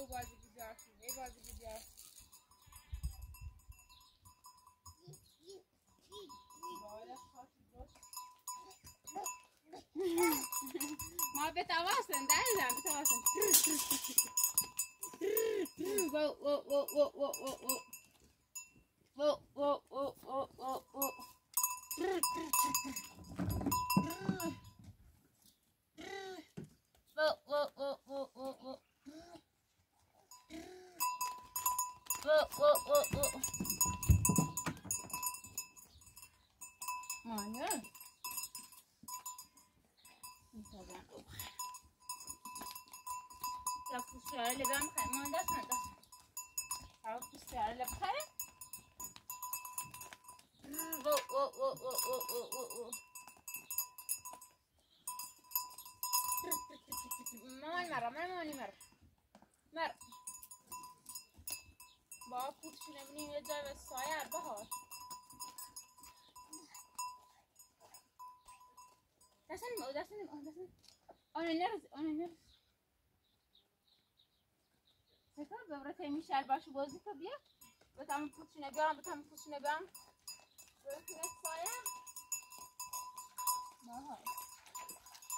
ఏ బాజు గిజాసు ఏ బాజు గిజాసు Muhabbet havasın derler bir havasın. Wow wow wow wow wow wow wow. شهر باشو بازی که بیا. بتم پوتشونه بیارم بتم پوتشونه بیارم. توی سایه بهار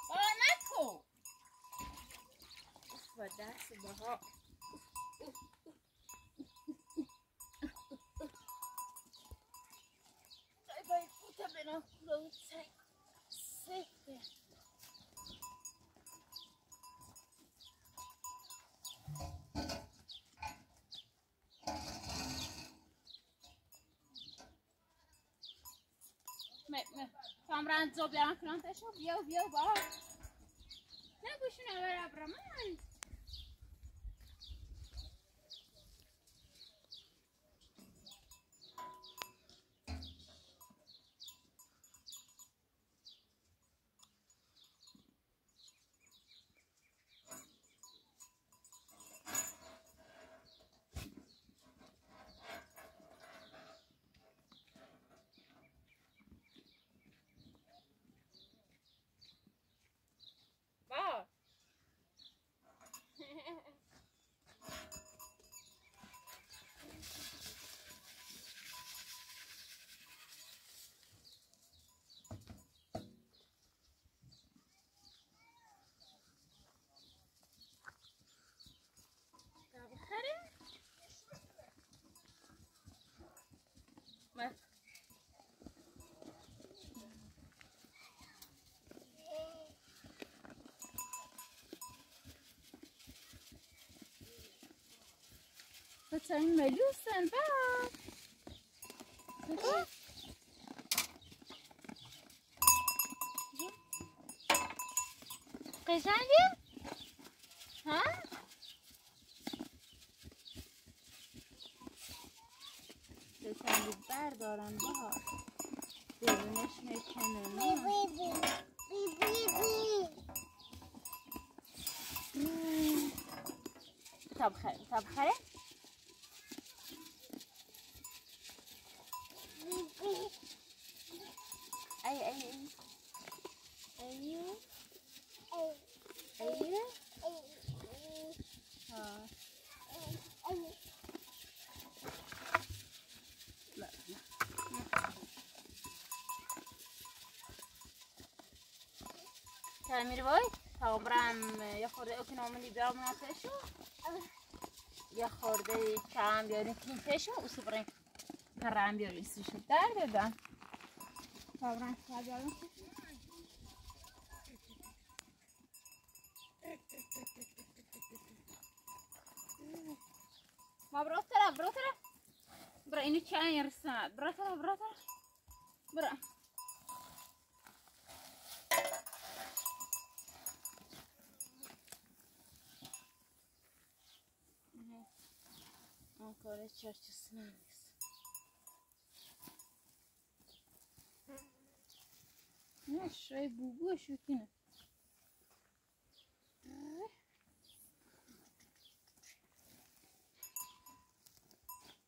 بابا نکو. و دست بها pra desdobrar na planta, choveu, viu, ó. Não, puxa, não, era pra mais. Sen melhorsen bak. قشنگه؟ ها؟ قشنگی بردارم بهار. بیرونش می‌کنه. نه تا بخره تا وای تا برم یه خورده اکنامونی بیارم ناتشو یه خورده کم بیاریم کنتشو و سبرین کرم بیاریم سیشو در تا بیارم. ما çarşısına mıyız? Ne şey bu bu şu kine.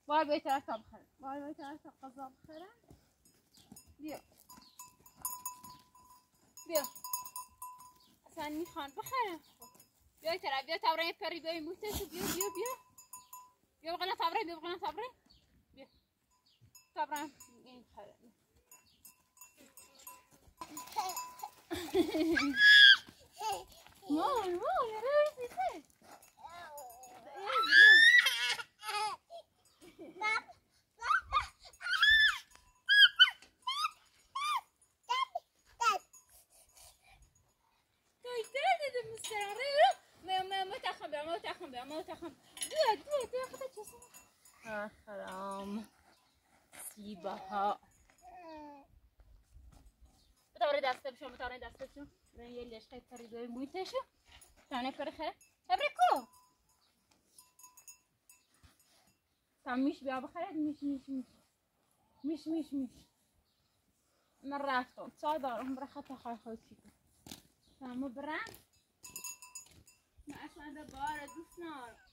وای به طرف تا بخره وای به طرف تا قضا بخره بیا بیا اصلا می‌خوان بخره بیا ترا بیا تابره پری بیا موتش بیا بیا بیا بیا بقنا تابره بیا بقنا تابره بیا تابره این پره مول مول رأيتي حرام سیبها بتوری دسته بشو بتوری دسته بشو برای یه لشقه پریدوی مویتشو تانه پر خره ابرکو تام میش بیا بخره میش میش میش میش میش میش من رفتم تا دارم برای خطا خواهی خواهی کن تامو برم من اصلا بار دوست نارم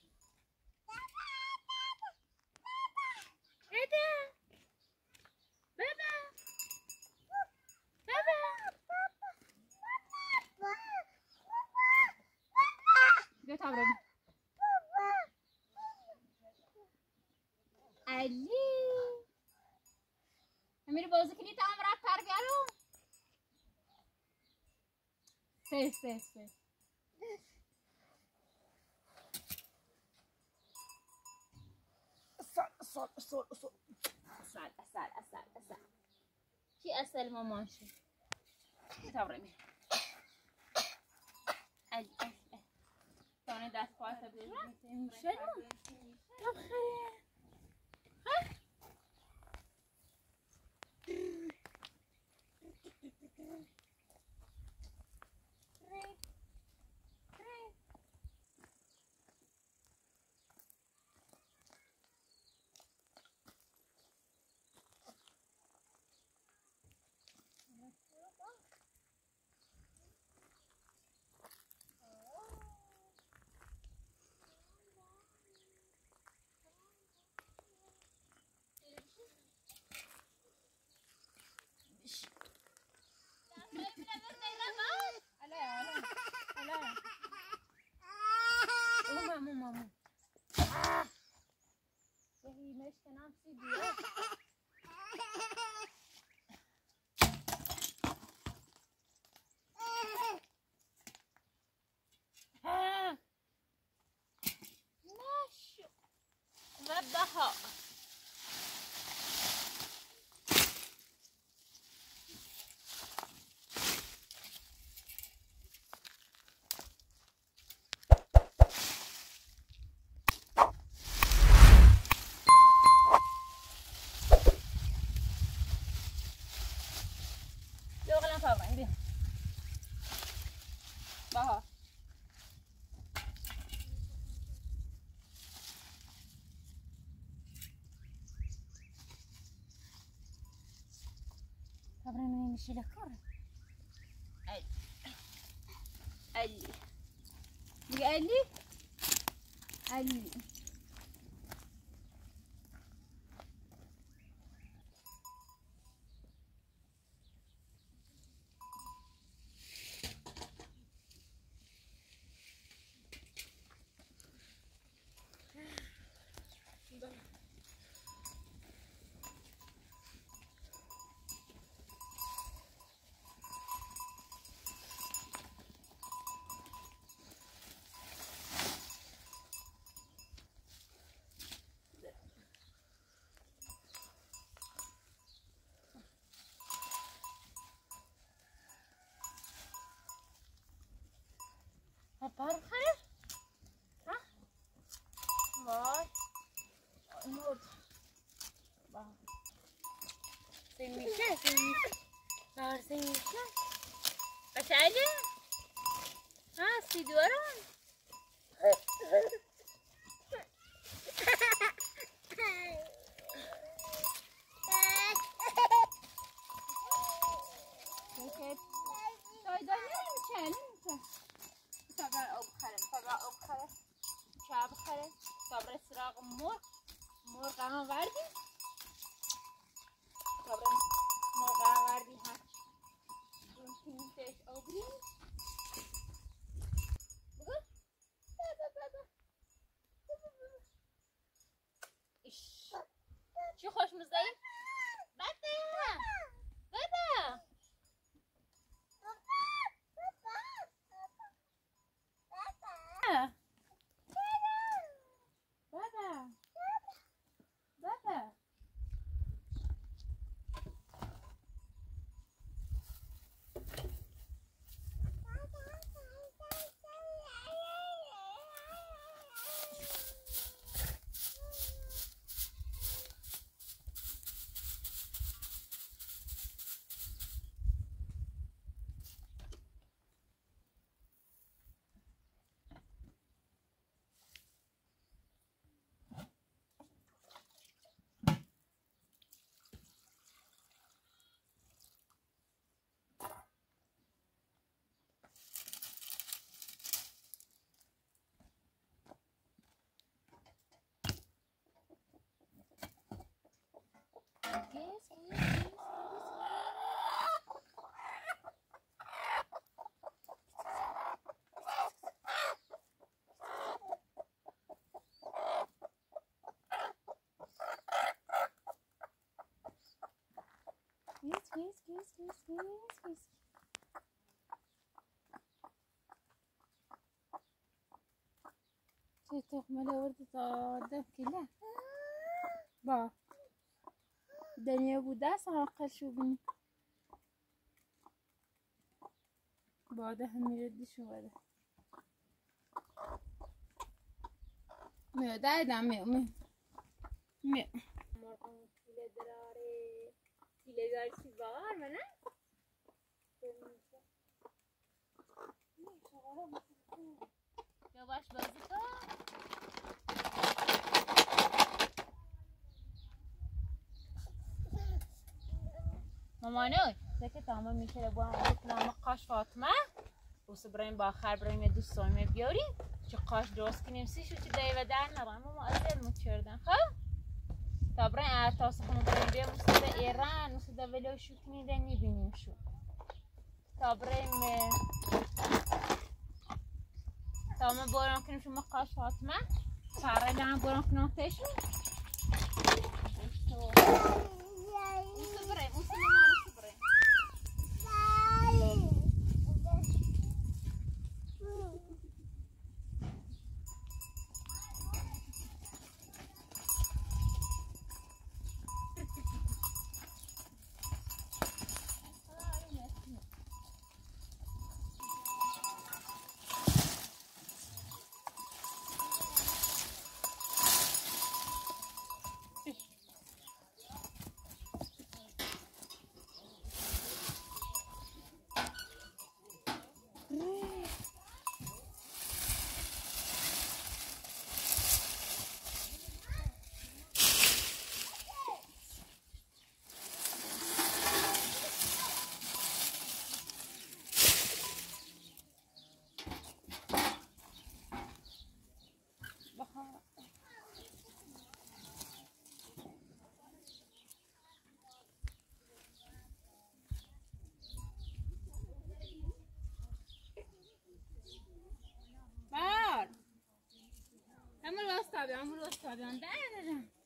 Bebê! Bebê! Bebê! Bebê! tá abrindo? Ali! Amir, vou usar que ele tá abraçado, garoto! Sei, sei, sei. اصل اصل اصل اصل اصل اصل اصل کی اصل مامان شد تابره می علی علی تانه دست پاس بزن شد بخیر ماما ماما وهي ماشية بها عبرنا من نمشي لكور قال قال لي قال لي بر ها؟ وای. مرد سین میشه سین میشه بر سین میشه بچه ها سی دوران Ha. چه تخمه آورده تا دم کله با. دنیا بوده است عاقل شو بینی باده همی ردی شو بده میو دایدم میو میو میو مرقم کله دراره کله چی بار منه یواش بازی کن مامانوی که تمام میشه با هم قاش فاطمه و سبرایم با آخر برایم دوستان بیاریم چه قاش درست کنیم سی شو چه دیو در نرم ما ازل متشردن خب تا برایم ارتاس خونو برایم بیم مستده ایران مستده ولو شو کنیده می‌بینیم شو تا برایم تا ما باران کنیم شما قاش فاطمه پاره دارم باران کنیم Jangan 在这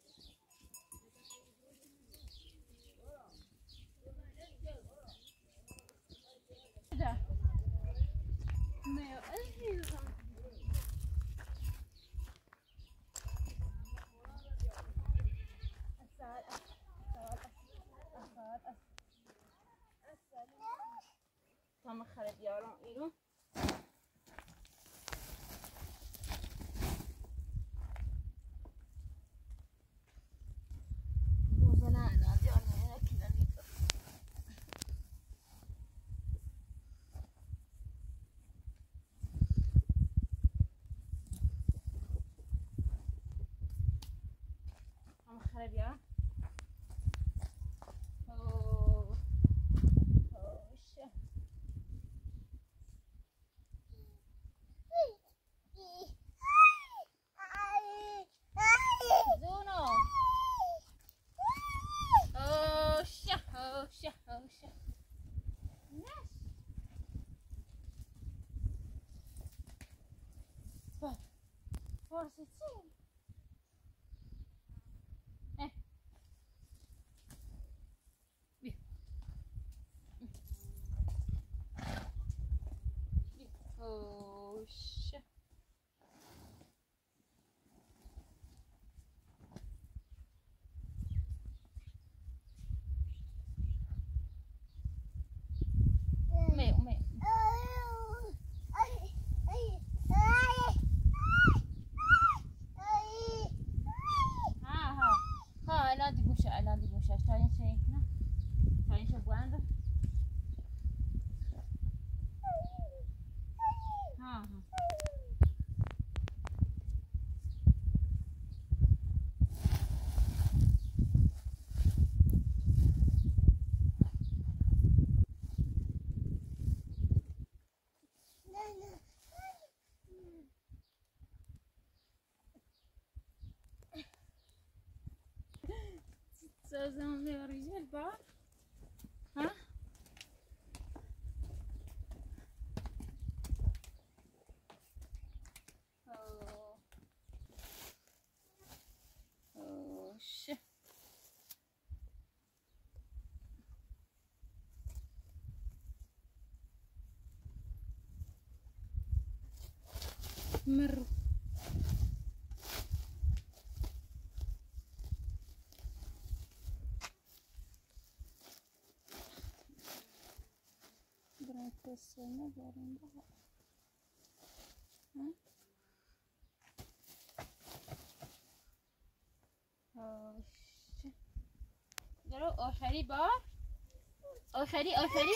Carabiá. Oh, poxa. Força, sim. ça vient le bas. Hein? Merde. مر براتسونه داریم درو آخری با آخری آخری.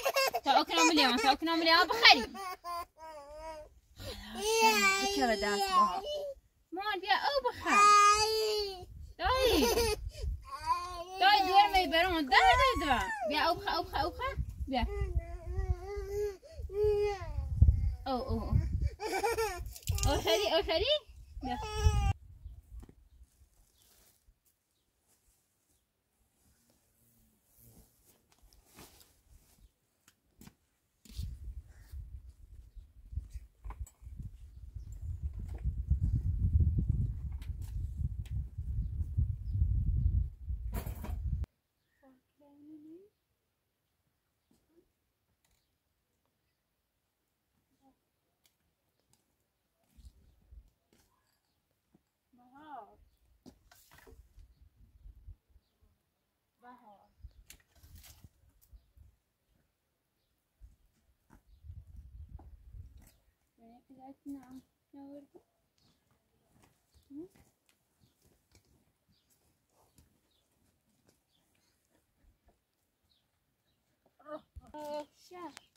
تا اکنام اليوم تا اکنام اليوم بخری بكرة داس بها مان بیا. او بخر دایی. دایی دور می برون دا دا دا بیا او بخر او بخر او بخر بیا. Oh, oh, oh. Oh, ready? Oh, ready? Yeah. But no, no, hmm? Oh, uh, chef.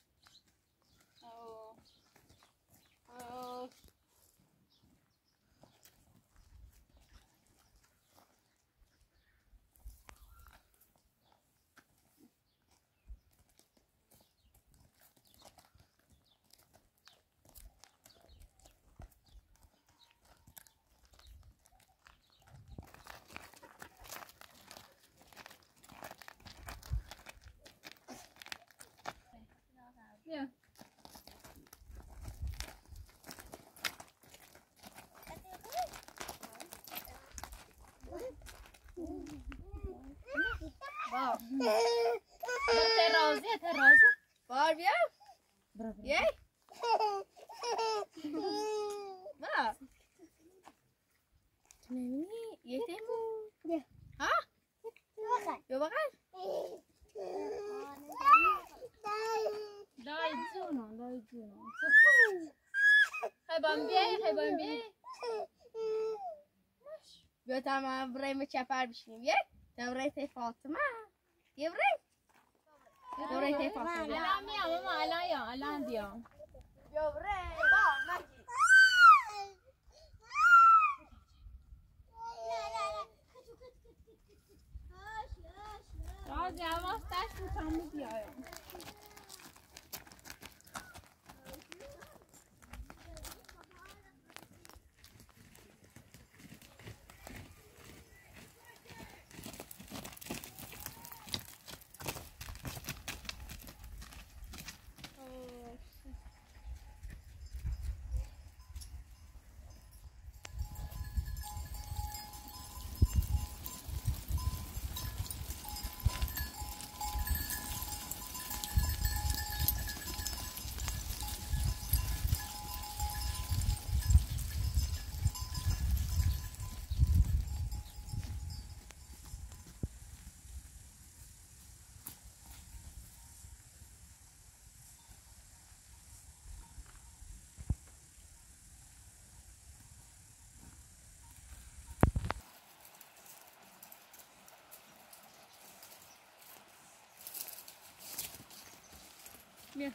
Te rozi, te rozi. Barbie? Jej? Ma. Yedin mi? Ha? Yo bakar. Dai Juno, dai Juno. Hai bambier, hai bambier. Yo tamam burayı mı çapar bir ye? Tamam burayı Fatıma. Добрий. Добрий, Добрий. Добрий. Yeah.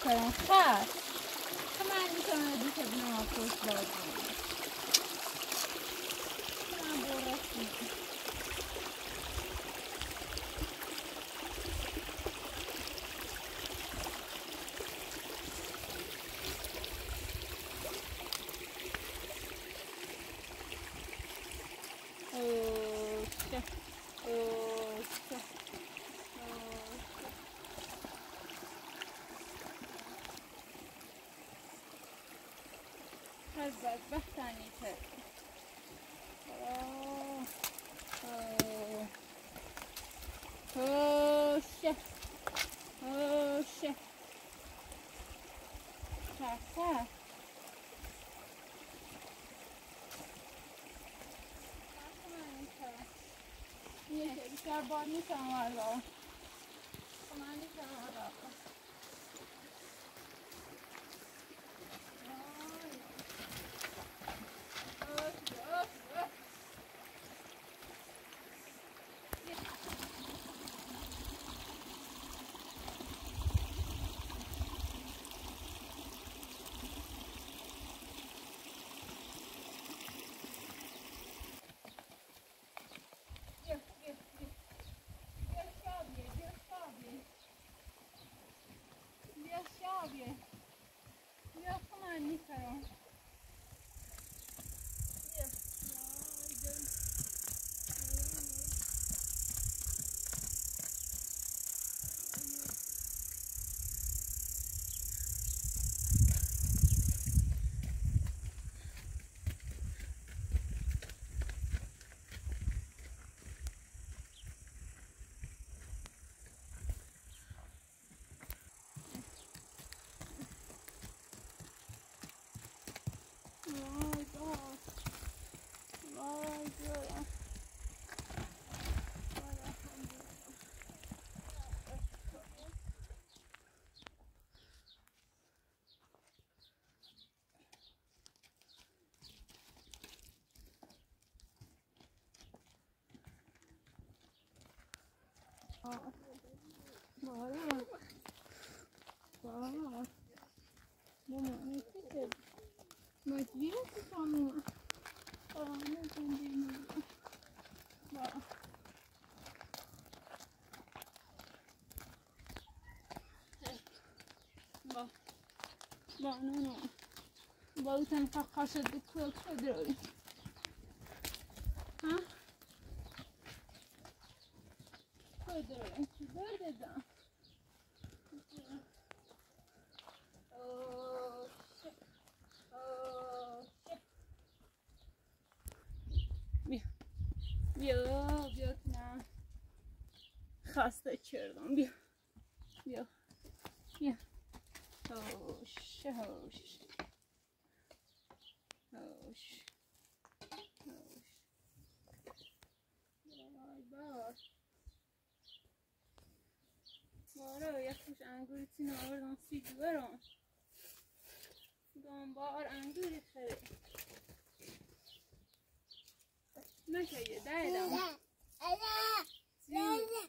current fast. Command the current of the signal 我不好意思啊，哥。Barnen och var utanför kanske det klokt för dröjt. کردم بیا. بیا. بیا. هوش هوش. هوش. هوش. وای بار بارا یک خوش انگوری تین آوردم سیج برام دنبار انگوری خرید نشه یه دایدم جونو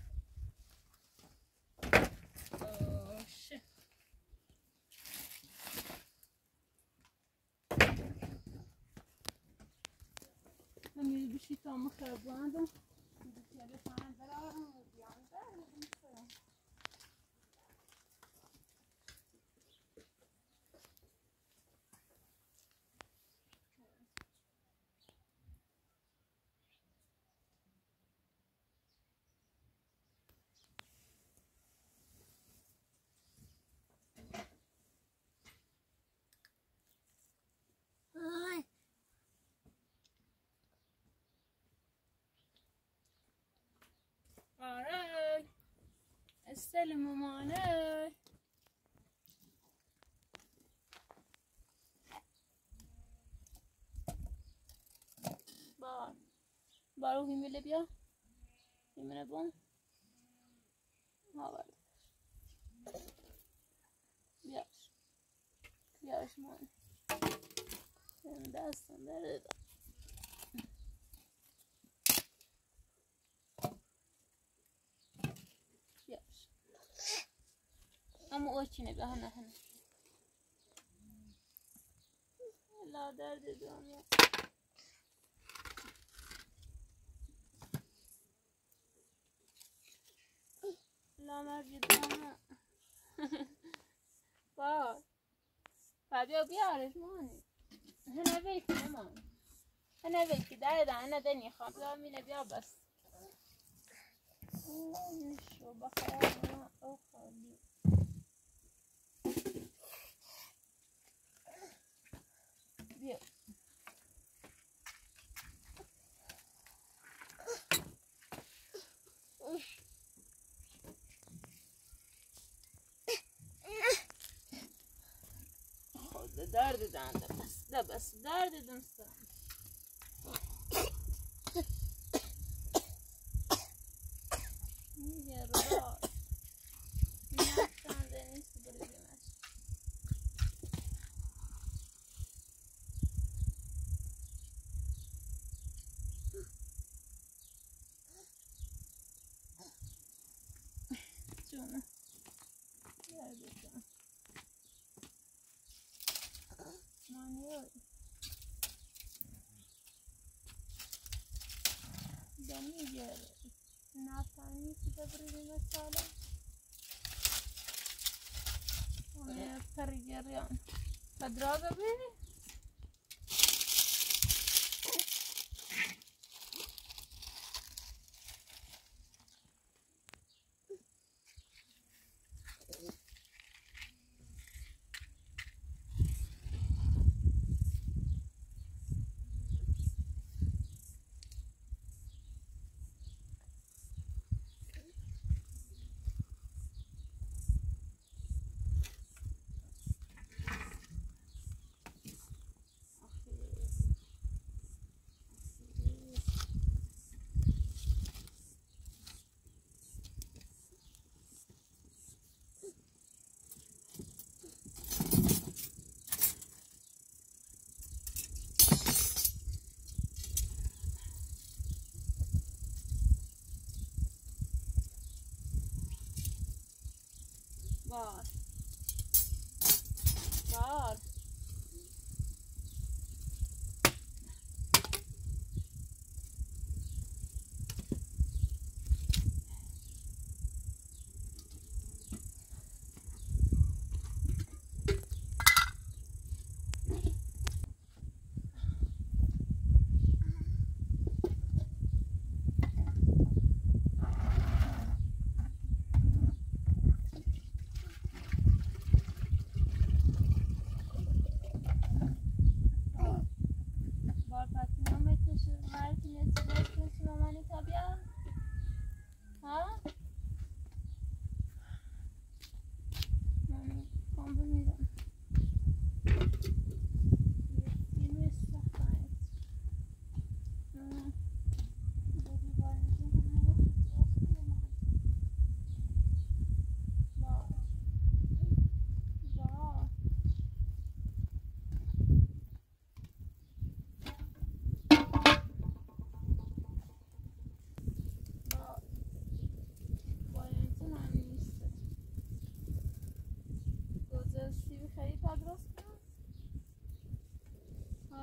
que estamos acabando. قارای استل مامانه با بارو هیمله بیا. هیمله بون. ها بار بیا بیا شمان دستم داره Ama o içine bir hana hana. Allah dert ediyorum ya. لا ما بیدم با بیا بیارش مانی هنه ویکی نمان هنه ویکی در ده هنه دنی خواب بیا مینه بیا بس شو بخیر او خالی dardeden de bas da bas dardedim sana. Niye rol? Nereden deniz bırgılar? Canım. Nerede canım? خود درد دنده بس ده بس درد دنسته میگه را نفتنده نیست بریدیمش جونه درد جونه Manuel. Daniel. Natani kita beri masalah. Oleh perjarian. Padraga beri. Var. God. God.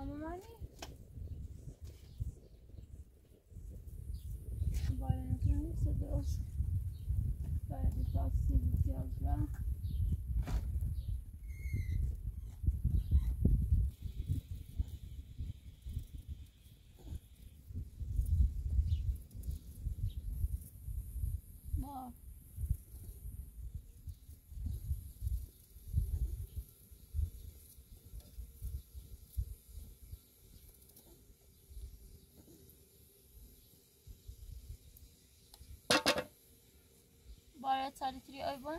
Ama mani. Bayramlarınız da olsun. Bayramlarınız da olsun. 133 over.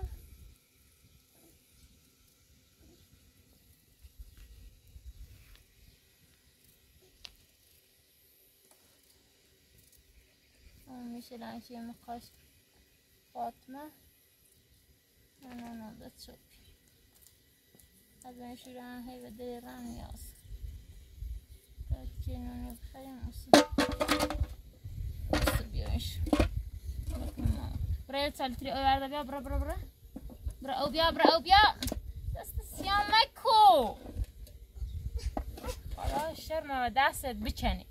میشه یه مقاش. فاطمه. نه نه نه ده چوبی از این شروع هم هی به دیران نیاز. باید که نونی بخریم اصلا بیاییم شروع سال تری او برده بیا برا برا برا برا او بیا برا او بیا دست سیام مکو حالا شرم و دستت بکنی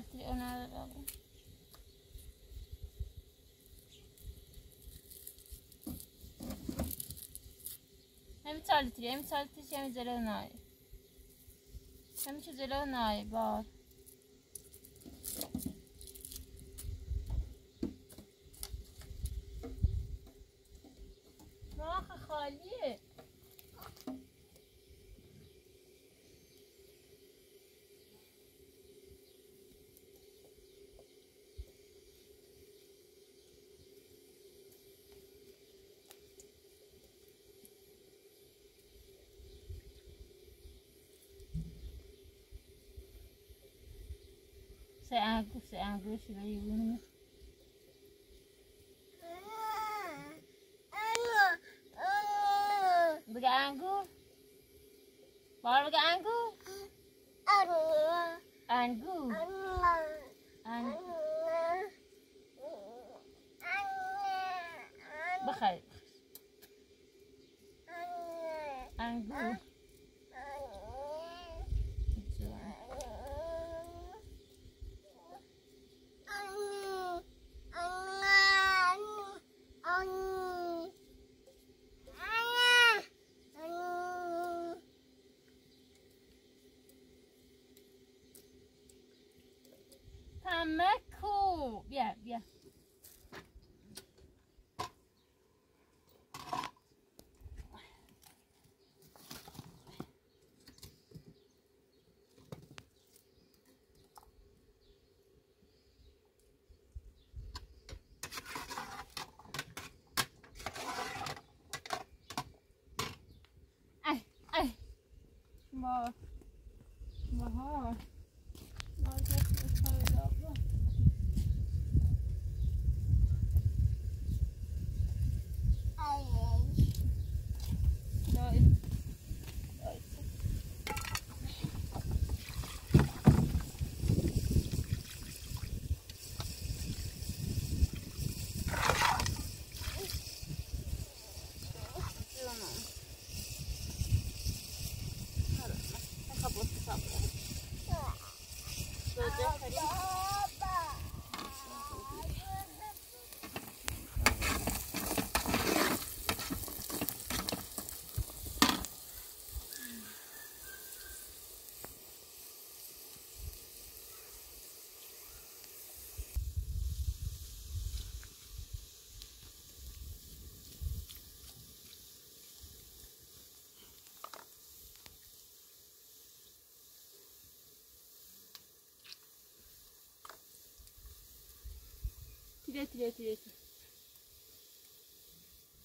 রাত্রি ওনারা যাবো আমি চালিয়ে আমি চালিয়ে আমি জেলে নাই আমি সে জেলেও নাই বাস C'est un goût, c'est un goût, c'est anggur. goût. Beganggu? Bawa beganggu? Anggu. Anggu. Anggu. ما ماها. 他不是他不是对对 tire tire tire.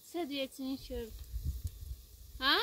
Se diyetini şöyle. Ha?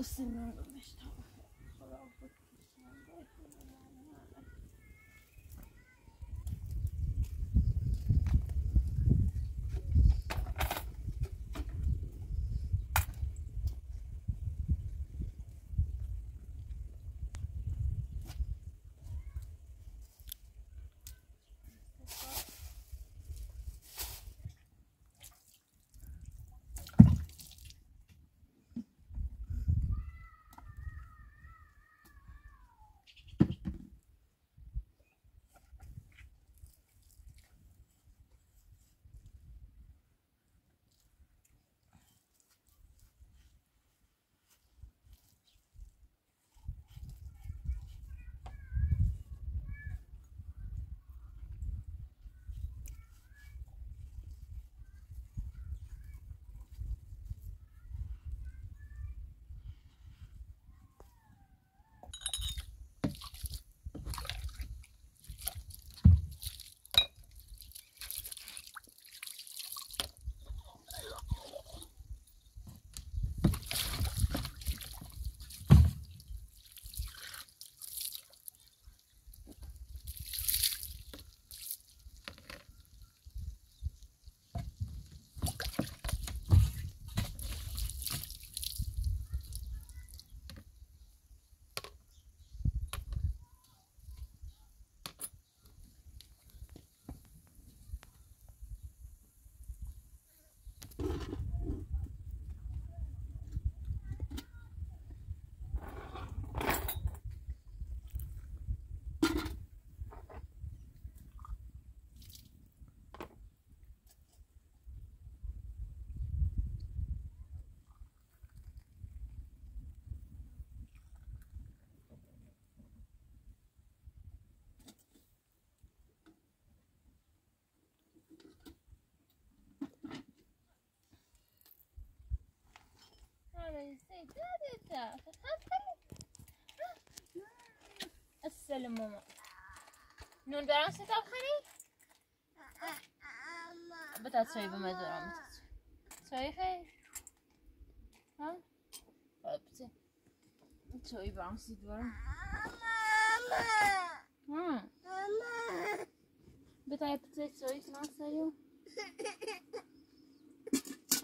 おすすめのうでした。السلام ماما نون برام ستاب خنی بتا تسوي بمزورة تسوي خير ها بابتي تسوي برام ستاب ها بتا بتا تسوي ما سيو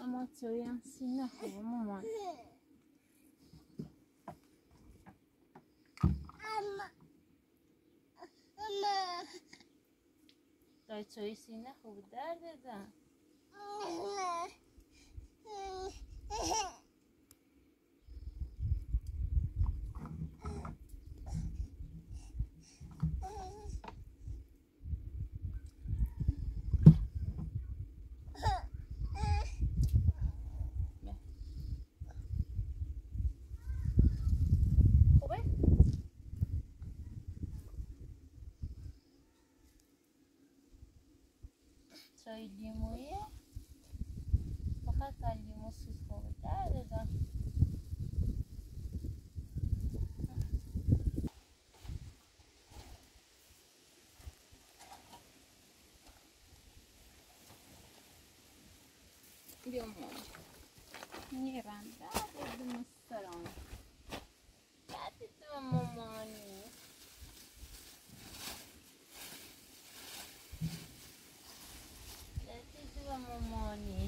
اما تسوي assim na rua, mamãe. بچه سینه خوب درد دادن соединимые. Пока кальдиму сухого. Да, да, да. Лимон. Не рада, я думаю, сторон. Я ты твоя мама, не. วันนี้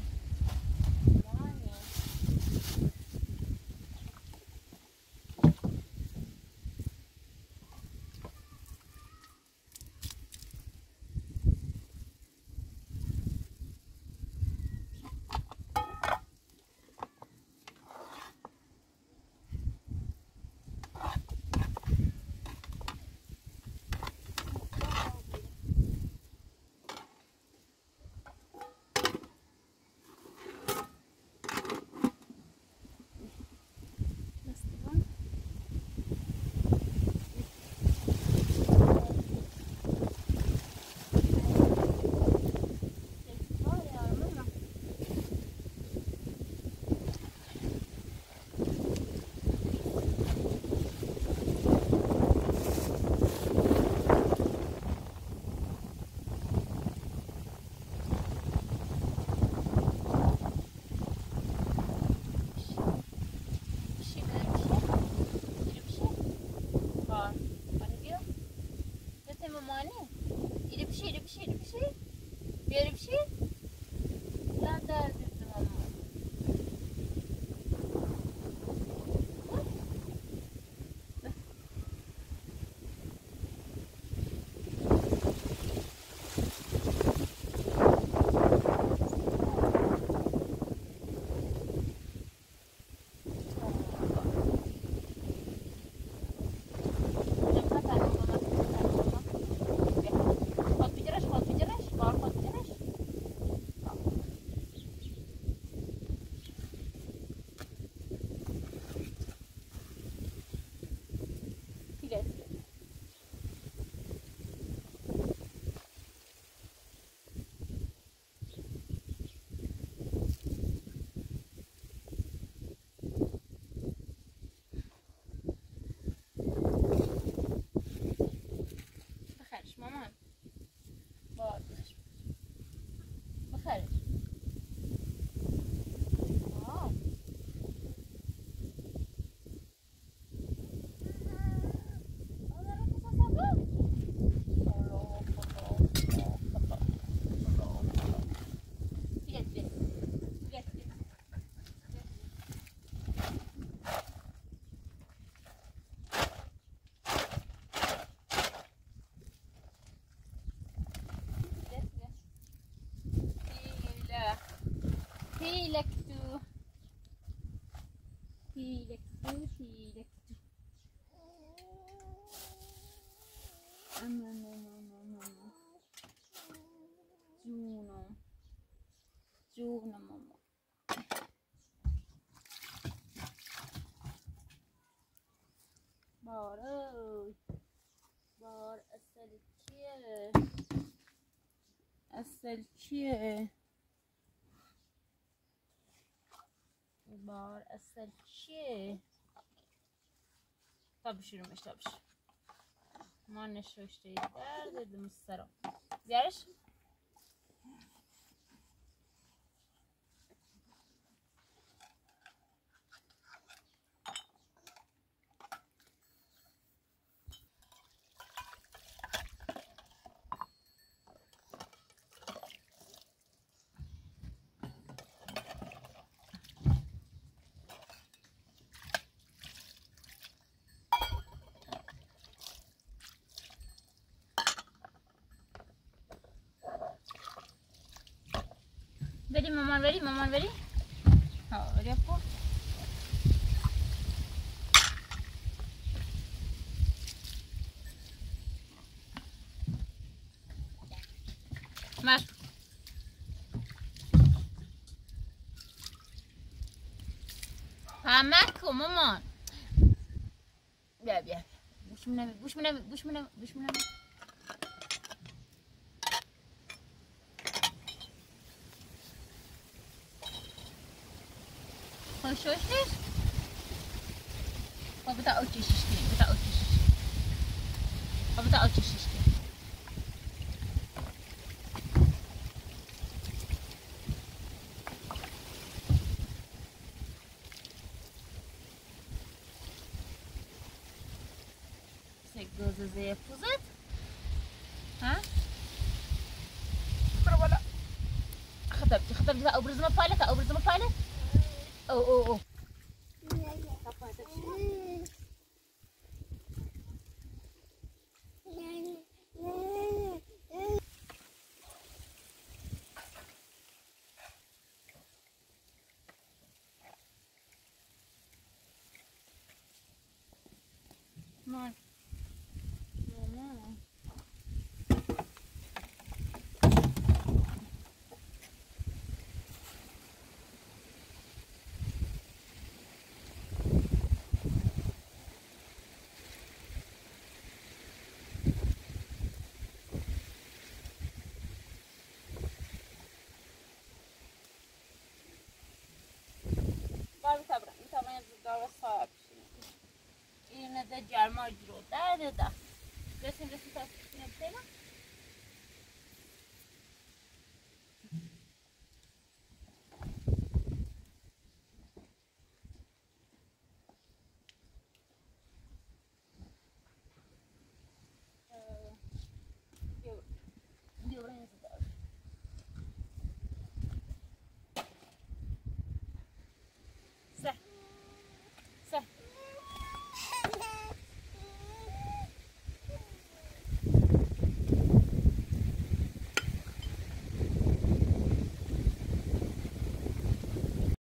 Aman, aman, aman, aman. Juno. Juno, mamma. بارو بار اصل کیه اصل کیه بار اصل چیه تا بشیرومش تا بشیر ما نشوشته درد مسترا بیارش Vedi Bagong mama. Ya ya. Bushmana, bushmana, bushmana, bushmana. Hoş hoş hoş. Baba da o çeşişti. Bu da o çeşişti. Baba da o çeşişti. Zé puzet? ها؟ برافو لا خطبتي خطبتي أبرز مفعلك أبرز مفعلك أو أو أو da de armar de rodada, da. Deci, vreau să-mi